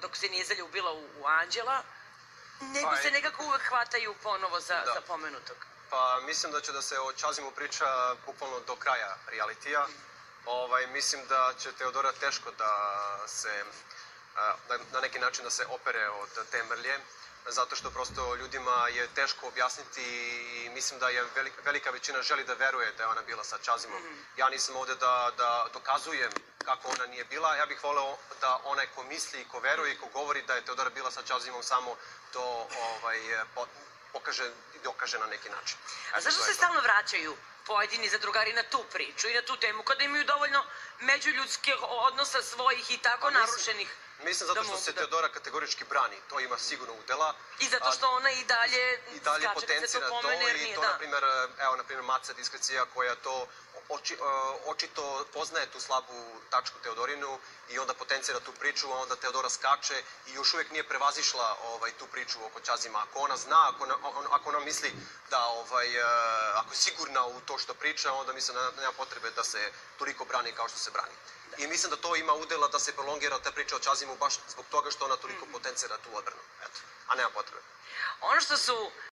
dok se nije zaljubila u, u Anđela, nego Pa, se nekako uvek hvataju ponovo za, Da. za pomenutog. Pa mislim da će da se o Čazimu priča bukvalno do kraja realitija. Ovaj, mislim da će Teodora teško da se a, na, neki način da se opere od te mrlje zato što prosto ljudima je teško objasniti i mislim da je velika, velika većina želi da veruje da je ona bila sa Čazimom. Ja nisam ovde da, da dokazujem kako ona nije bila, ja bih voleo da onaj ko misli i ko veruje i ko govori da je Teodora bila sa Čazimom samo to ovaj, po, pokaže i dokaže na neki način. A zašto se stalno vraćaju pojedini zadrugari na tu priču i na tu temu, kada imaju dovoljno međuljudskih odnosa svojih i tako mislim- narušenih? Mislim zato da što mogu se da- Teodora kategorički brani, to ima sigurno udela. I zato što ona i dalje, i dalje skače kad se potencira to to, pomene, jer i to, da. na primjer, evo, na primjer, Maca Diskrecija koja to oči, e, očito poznaje tu slabu tačku Teodorinu i onda potencira tu priču, a onda Teodora skače i još uvijek nije prevazišla ovaj, tu priču oko Čazima. Ako ona zna, ako ona, on- ako ona misli da, ovaj, e, ako je sigurna u to što priča, onda mislim da nema potrebe da se toliko brani kao što se brani. I mislim da to ima udela da se prolongira ta priča o Čazimu baš zbog toga što ona toliko potencira tu odbranu. Eto. A nema potrebe. Ono što su